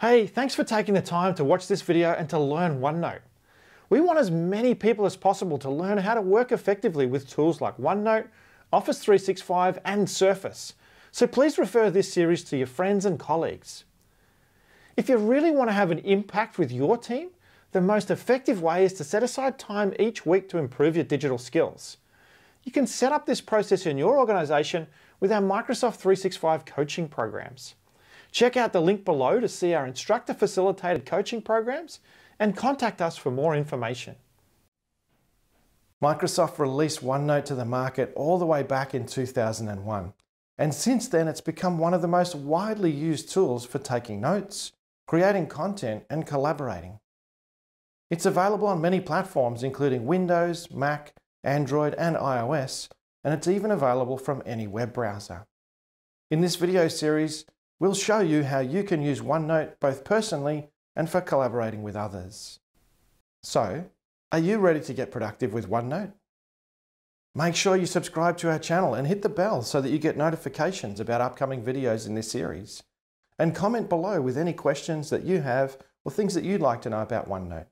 Hey, thanks for taking the time to watch this video and to learn OneNote. We want as many people as possible to learn how to work effectively with tools like OneNote, Office 365 and Surface. So please refer this series to your friends and colleagues. If you really want to have an impact with your team, the most effective way is to set aside time each week to improve your digital skills. You can set up this process in your organization with our Microsoft 365 coaching programs. Check out the link below to see our instructor facilitated coaching programs and contact us for more information. Microsoft released OneNote to the market all the way back in 2001. And since then, it's become one of the most widely used tools for taking notes, creating content, and collaborating. It's available on many platforms, including Windows, Mac, Android, and iOS, and it's even available from any web browser. In this video series, We'll show you how you can use OneNote both personally and for collaborating with others. So, are you ready to get productive with OneNote? Make sure you subscribe to our channel and hit the bell so that you get notifications about upcoming videos in this series. And comment below with any questions that you have or things that you'd like to know about OneNote.